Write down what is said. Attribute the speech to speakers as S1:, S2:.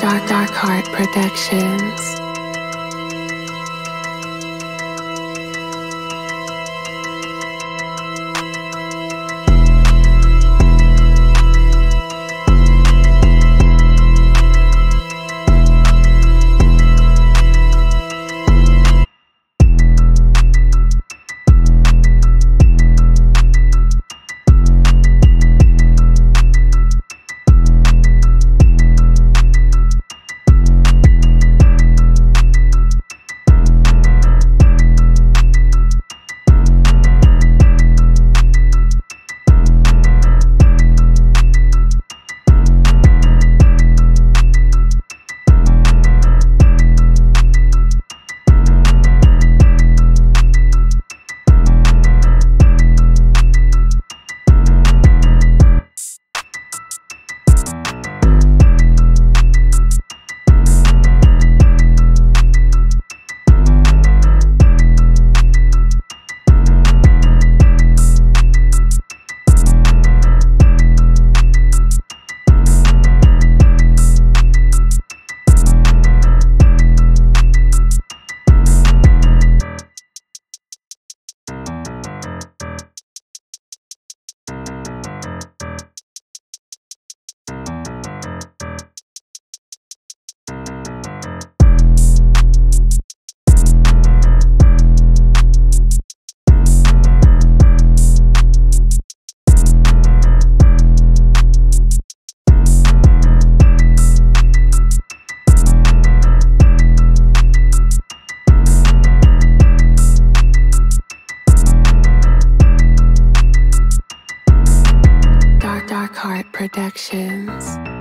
S1: Dark Dark Heart Productions. Heart Productions.